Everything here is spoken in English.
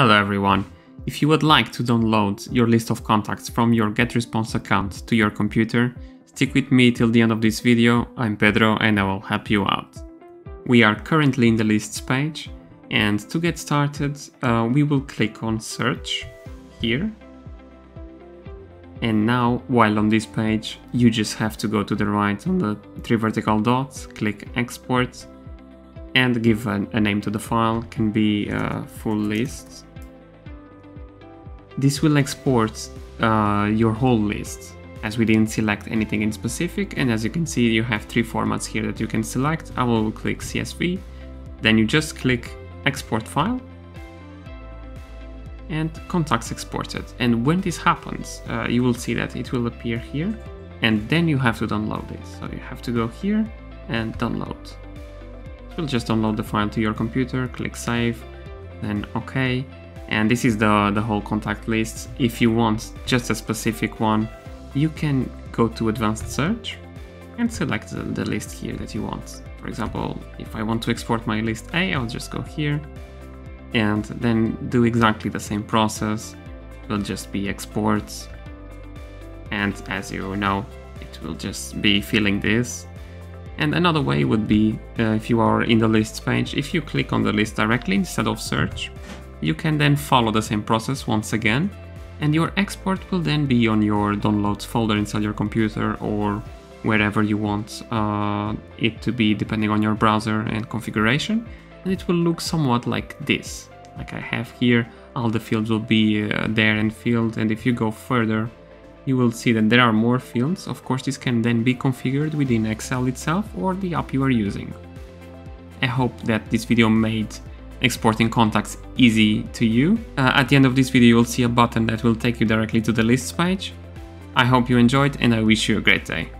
Hello everyone. If you would like to download your list of contacts from your GetResponse account to your computer, stick with me till the end of this video. I'm Pedro and I will help you out. We are currently in the lists page and to get started uh, we will click on search here and now while on this page you just have to go to the right on the three vertical dots, click export and give a, a name to the file, can be uh, full list. This will export uh, your whole list as we didn't select anything in specific and as you can see you have three formats here that you can select. I will click CSV, then you just click export file and contacts exported. And when this happens, uh, you will see that it will appear here and then you have to download it. So you have to go here and download. It will just download the file to your computer, click save, then OK. And this is the, the whole contact list. If you want just a specific one, you can go to advanced search and select the, the list here that you want. For example, if I want to export my list A, I'll just go here and then do exactly the same process. It will just be exports. And as you know, it will just be filling this. And another way would be uh, if you are in the lists page, if you click on the list directly instead of search, you can then follow the same process once again. And your export will then be on your downloads folder inside your computer or wherever you want uh, it to be depending on your browser and configuration and it will look somewhat like this. Like I have here, all the fields will be uh, there and filled and if you go further you will see that there are more fields. Of course this can then be configured within Excel itself or the app you are using. I hope that this video made exporting contacts easy to you. Uh, at the end of this video you will see a button that will take you directly to the lists page. I hope you enjoyed and I wish you a great day.